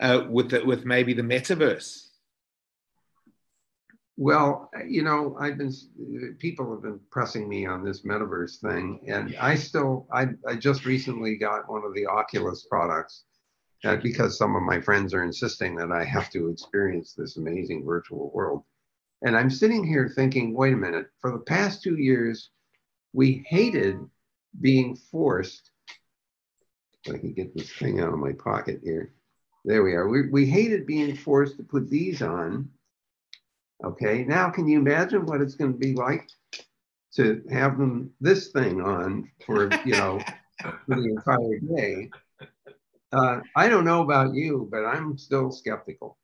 uh, with the, with maybe the metaverse? Well, you know, I've been people have been pressing me on this metaverse thing, and I still I, I just recently got one of the Oculus products uh, because some of my friends are insisting that I have to experience this amazing virtual world. And I'm sitting here thinking, wait a minute, for the past two years, we hated being forced. If I can get this thing out of my pocket here. There we are. We, we hated being forced to put these on Okay, now can you imagine what it's going to be like to have them this thing on for you know for the entire day? Uh, I don't know about you, but I'm still skeptical.